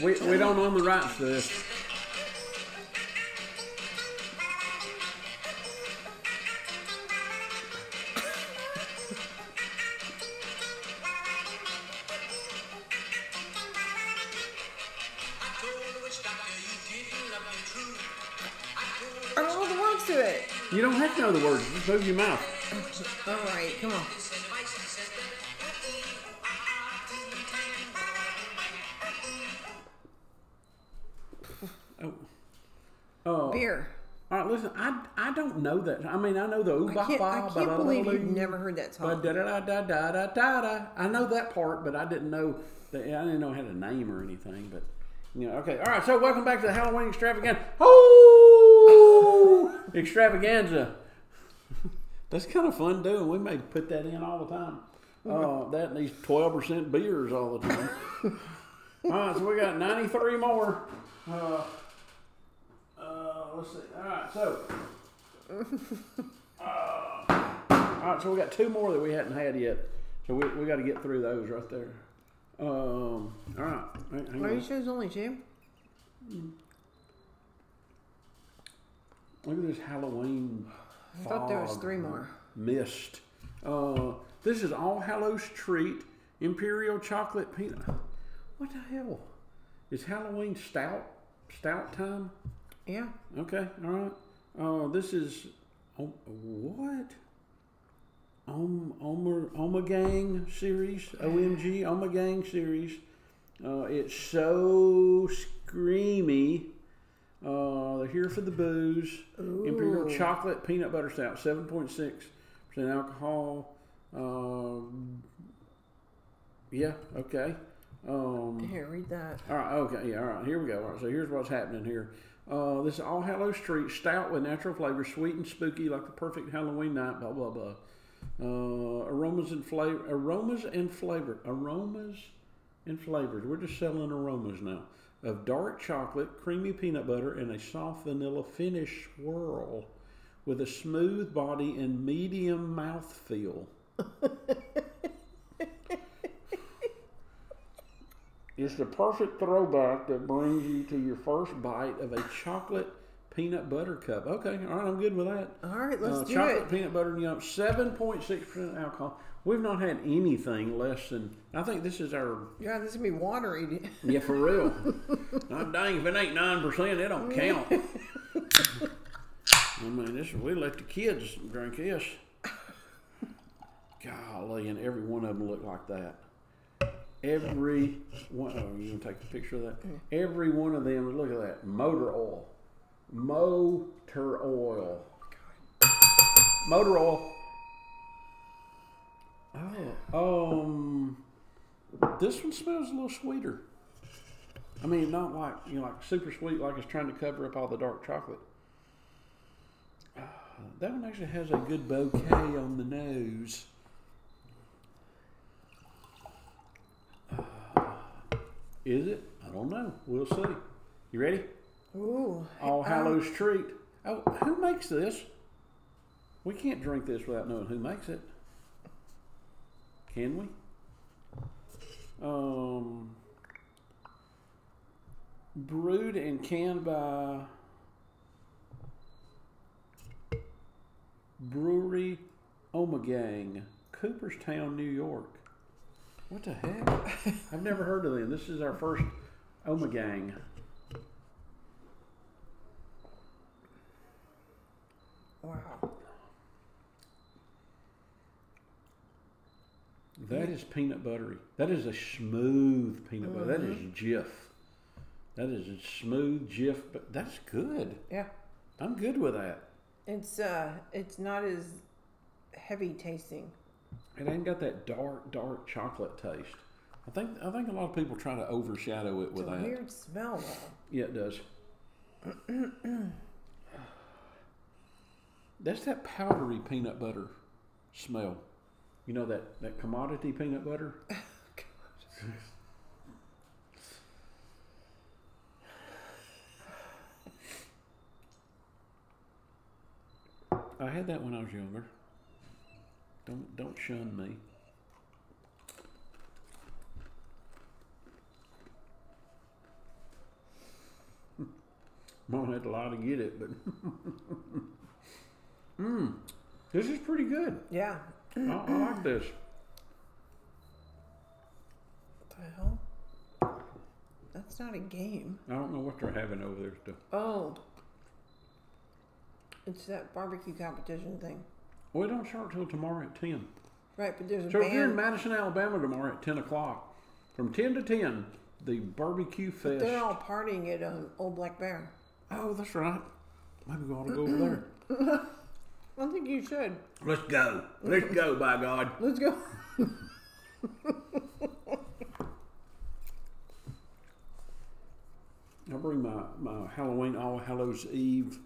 We, we don't own the rights to this. I told the witch doctor you didn't love me true. I told the I don't know the words to it. You don't have to know the words. Just move your mouth. All right, come on. Oh. Oh. Beer. All right, listen. I, I don't know that. I mean, I know the ooh I can't, I can't believe you've never heard that song. da da da da da da da. I know that part, but I didn't know that. I didn't know it had a name or anything. But you know, okay. All right. So welcome back to the Halloween extravaganza. Oh, extravaganza. That's kind of fun doing. We may put that in all the time. Uh, that and these twelve percent beers all the time. all right. So we got ninety three more. Uh, let's see. All right. So. All right, so we got two more that we hadn't had yet. So we, we got to get through those right there. Um, all right. hang- Are on. you sure it's only two? Look at this Halloween. I thought there was three more. Mist. Uh, this is All Hallows Treat Imperial Chocolate Peanut. What the hell? Is Halloween stout stout time? Yeah. Okay, all right. Uh, this is oh, what? Om Omer Omegang series, OMG Omegang series. Uh, it's so screamy. Uh, they're here for the booze. Imperial chocolate peanut butter stout, seven point six percent alcohol. Um, yeah, okay. Um, Here, read that. all right, okay, yeah, all right, here we go. All right, so here's what's happening here. Uh, this is All Hallows Treat, stout with natural flavor, sweet and spooky like the perfect Halloween night, blah, blah, blah. Uh, aromas and flavor, aromas and flavor, aromas and flavors. We're just selling aromas now. Of dark chocolate, creamy peanut butter, and a soft vanilla finish swirl with a smooth body and medium mouthfeel. It's the perfect throwback that brings you to your first bite of a chocolate peanut butter cup. Okay, all right, I'm good with that. All right, let's Uh, do chocolate it. peanut butter and yum, seven point six percent alcohol. We've not had anything less than. I think this is our. Yeah, this is gonna be watery. Yeah, for real. I'm dang if it ain't nine percent, it don't count. I mean, this we let the kids drink this. Golly, and every one of them look like that. Every one. Oh, you gonna take a picture of that? Every one of them. Look at that. Motor oil. Motor oil. Motor oil. Oh, um, this one smells a little sweeter. I mean, not like you know, like super sweet, like it's trying to cover up all the dark chocolate. Ah, that one actually has a good bouquet on the nose. Is it? I don't know. We'll see. You ready? Ooh. All um, Hallows Treat. Oh, who makes this? We can't drink this without knowing who makes it. Can we? Um, brewed and canned by Brewery Omegang, Cooperstown, New York. What the heck? I've never heard of them. This is our first Omegang. Wow. That is peanut buttery. That is a smooth peanut butter. That is Jif. That is a smooth Jif, but that's good. Yeah. I'm good with that. It's uh, it's not as heavy tasting. It ain't got that dark, dark chocolate taste. I think I think a lot of people try to overshadow it It's with a that. weird smell though. Yeah, it does. That's that powdery peanut butter smell. You know that, that commodity peanut butter? Oh, I had that when I was younger. Don't don't shun me. Mom had a lot to get it, but mm, this is pretty good. Yeah, I, I like this. What the hell? That's not a game. I don't know what they're having over there still. Oh. It's that barbecue competition thing. Well, it don't start till tomorrow at ten. Right, but there's a So if you're in. Madison, Alabama tomorrow at ten o'clock, from ten to ten, the barbecue fest. They're all partying at um, Old Black Bear. Oh, that's right. Maybe we ought to go over there. I think you should. Let's go. Let's go, by God. Let's go. I'll bring my, my Halloween All Hallows Eve.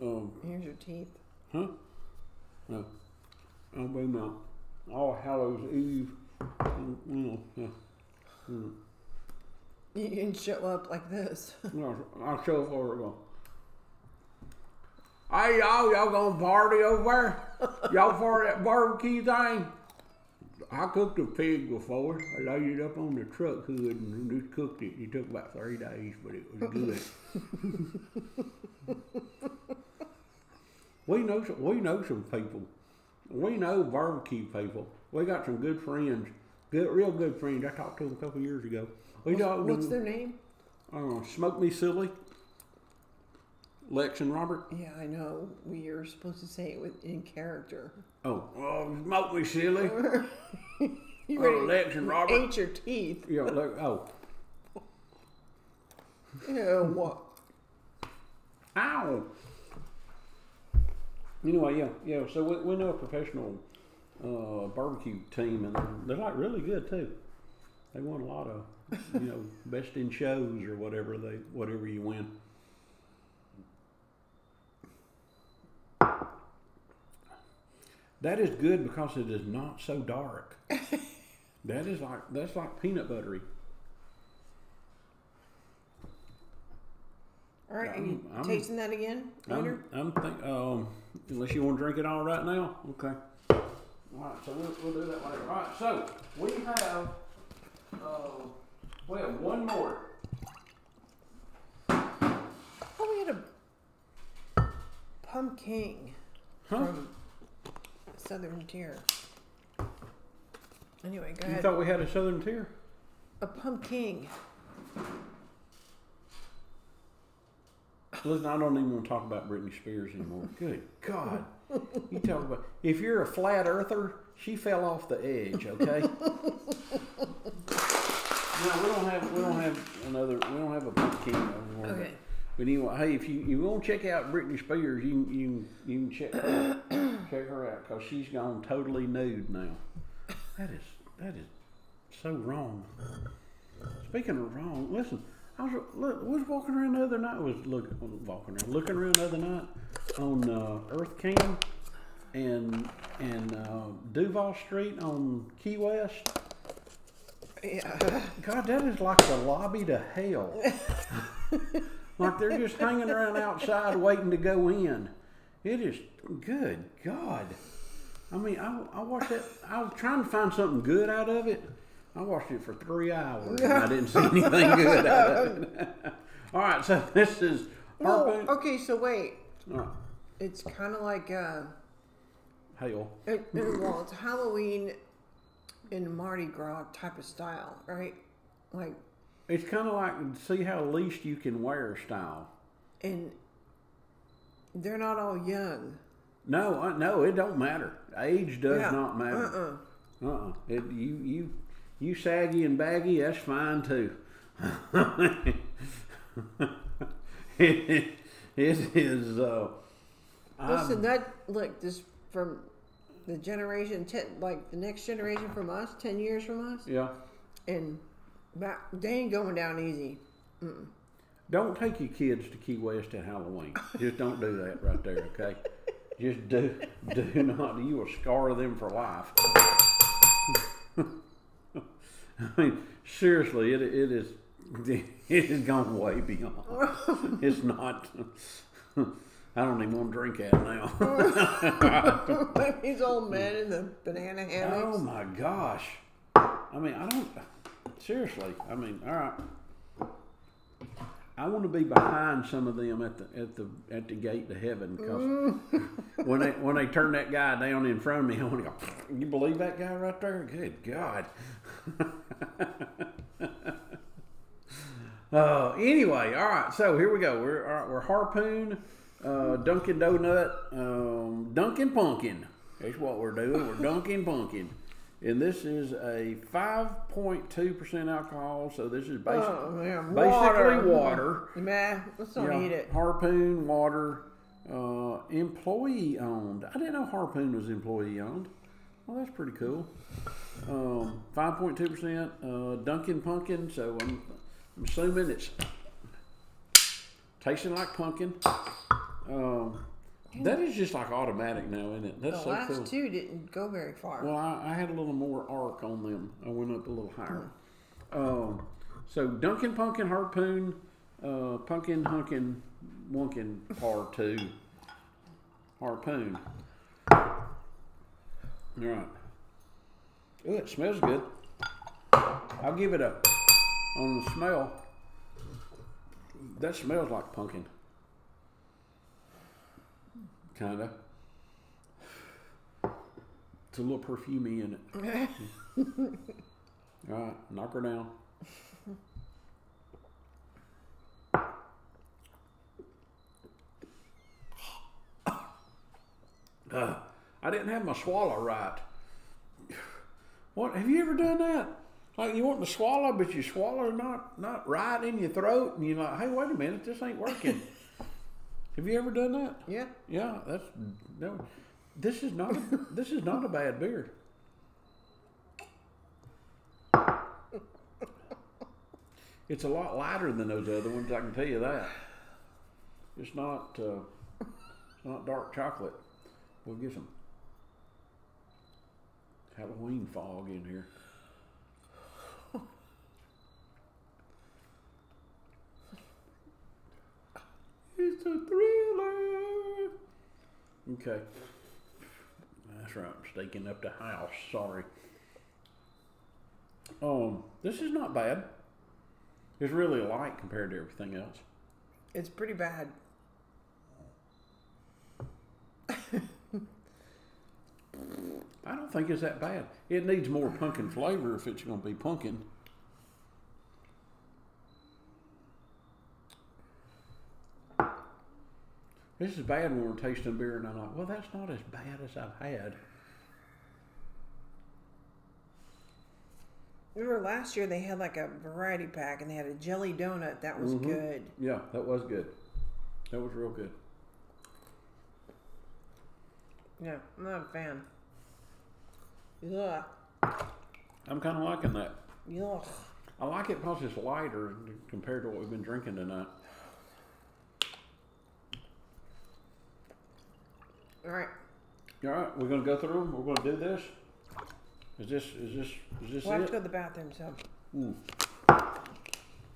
Um, Here's your teeth. huh? No. I'll bring my All Hallows Eve. You know, yeah. Mm. You can show up like this. I'll, I'll show it where we go. Hey y'all, y'all gonna party over there? Y'all for that barbecue thing? I cooked a pig before. I laid it up on the truck hood and just cooked it. It took about three days, but it was good. we know some, we know some people. We know barbecue people. We got some good friends, good, real good friends. I talked to them a couple years ago. We talked to What's them- their name? uh, Smoke Me Silly. Lex and Robert. Yeah, I know. We are supposed to say it with in character. Oh, oh Smoke Me Silly. You Oh, Lex and Robert. ate your teeth. Yeah, look, oh. Yeah, what? Ow! Anyway, yeah, yeah, so we, we know a professional uh, barbecue team, and they're, they're like really good too. They won a lot of, you know, best in shows or whatever they whatever you win. That is good because it is not so dark. that is like that's like peanut buttery. All right, are you I'm- I'm- tasting that again later? I'm, I'm think, um, unless you want to drink it all right now, okay. All right, so we'll, we'll do that later. All right, so we have, uh, we have one more. oh, we had a pumpkin Huh? from Southern Tier. Anyway, go You ahead. thought we had a Southern Tier? a pumpkin. Listen, I don't even want to talk about Britney Spears anymore. Good God. You talk about, if you're a flat earther, she fell off the edge, okay? no, we don't have, we don't have another, we don't have a pumpkin anymore. Okay. But anyway, hey, if you, you want to check out Britney Spears, you can- you can- you can check her, check her out because she's gone totally nude now. That is that is so wrong. Speaking of wrong, listen, I was look, was walking around the other night. I was looking walking around, looking around the other night on uh, Earth Cam and and uh, Duval Street on Key West. Yeah. God, that is like the lobby to hell. like they're just hanging around outside waiting to go in. It is good God. I mean, I, I watched it. I was trying to find something good out of it. I watched it for three hours and I didn't see anything good out of it. All right, so this is Harpoon. okay, so wait. All right, It's kind of like, uh, hell. it, it- well, it's Halloween in Mardi Gras type of style, right? Like, It's kind of like see how least you can wear style. and they're not all young. No, uh, no, it don't matter. Age does Yeah. not matter. Uh-uh. Uh-uh. It, you you you saggy and baggy, that's fine too. it, it is. Uh, Listen, I'm- that look this from the generation ten, like the next generation from us, ten years from us, yeah. and they ain't going down easy. Don't take your kids to Key West at Halloween. Just don't do that right there, okay? Just do do not. You will scar them for life. I mean, seriously, it it is it has gone way beyond. It's not. I don't even want to drink at it now. These old men in the banana hammocks. oh my gosh! I mean, I don't. Seriously, I mean, all right. I want to be behind some of them at the at the at the gate to heaven because when they when they turn that guy down in front of me, I want to go. You believe that guy right there? Good God. uh, anyway, all right. So here we go. We're all right, we're harpoon, uh, Dunkin' Donut, um, Dunkin' Pumpkin. That's what we're doing. We're Dunkin' Pumpkin. And this is a 5.2% alcohol, so this is basic, Oh, yeah, basically water. Nah, let's don't Yeah, eat it. Harpoon water, uh, employee owned. I didn't know Harpoon was employee owned. Well, that's pretty cool. Um, 5.2% uh, Dunkin' Pumpkin, so I'm, I'm assuming it's tasting like pumpkin. Um, that is just like automatic now, isn't it? That's The so last cool. two didn't go very far. Well, I, I had a little more arc on them. I went up a little higher. Um, so Dunkin' Pumpkin Harpoon, uh, Pumpkin Hunkin Wunkin Par 2. Harpoon. All right. Ooh, it smells good. I'll give it a, on the smell, that smells like pumpkin. Kinda. It's a little perfumey in it. All right, knock her down. Uh, I didn't have my swallow right. What have you ever done that? Like you want to swallow, but you swallow not not right in your throat, and you're like, "Hey, wait a minute, this ain't working." have you ever done that? yeah. Yeah, that's no. This is not a, this is not a bad beer. It's a lot lighter than those other ones. I can tell you that. It's not uh, it's not dark chocolate. We'll get some Halloween fog in here. It's a thriller. Okay. That's right. I'm staking up the house. Sorry. Um, this is not bad. It's really light compared to everything else. It's pretty bad. I don't think it's that bad. It needs more pumpkin flavor if it's going to be pumpkin. This is bad when we're tasting beer, and I'm like, well, that's not as bad as I've had. Remember last year they had like a variety pack and they had a jelly donut that was mm-hmm. good. Yeah, that was good. That was real good. Yeah, I'm not a fan. Ugh. I'm kind of liking that. Ugh. I like it because it's lighter compared to what we've been drinking tonight. All right. All right, we're gonna go through them. We're gonna do this. Is this is this is this We'll have to go to the bathroom, so. Hmm.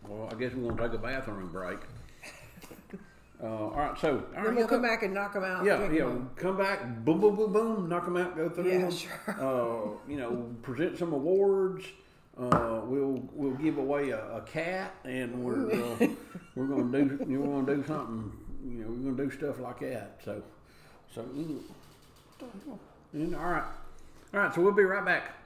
Well, I guess we're gonna take a bathroom break. Uh, all right, so all Then right, we'll yeah, come back and knock them out. Yeah, yeah. Come back, boom, boom, boom, boom, knock them out, go through Yeah, them. sure. Uh, you know, present some awards. Uh, we'll we'll give away a, a cat, and we're uh, we're gonna do we're gonna do something. You know, we're gonna do stuff like that. So, so. All right, all right. So we'll be right back.